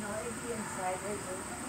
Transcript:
No, it'd be inside.